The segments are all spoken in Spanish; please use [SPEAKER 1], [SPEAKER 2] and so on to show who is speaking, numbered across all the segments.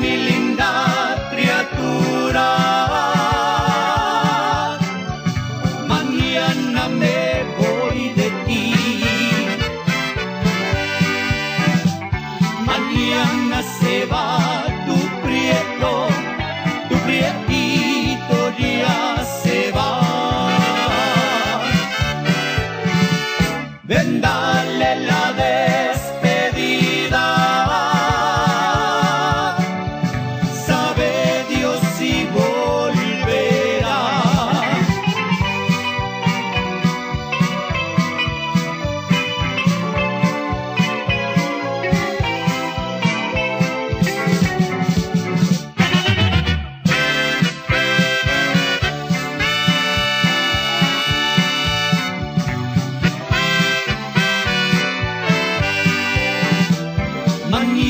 [SPEAKER 1] Mi linda criatura. Mañana me voy de ti. Mañana se va tu prieto, tu prietito ya se va. Vendrá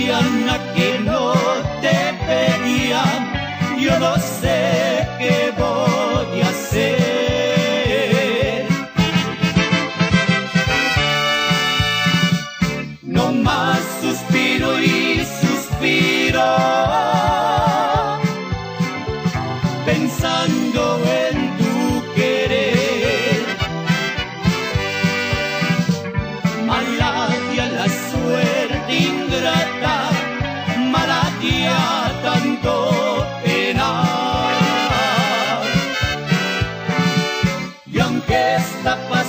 [SPEAKER 1] Mañana que no te pedían, yo no sé qué voy a hacer. No más suspiro y. Está passando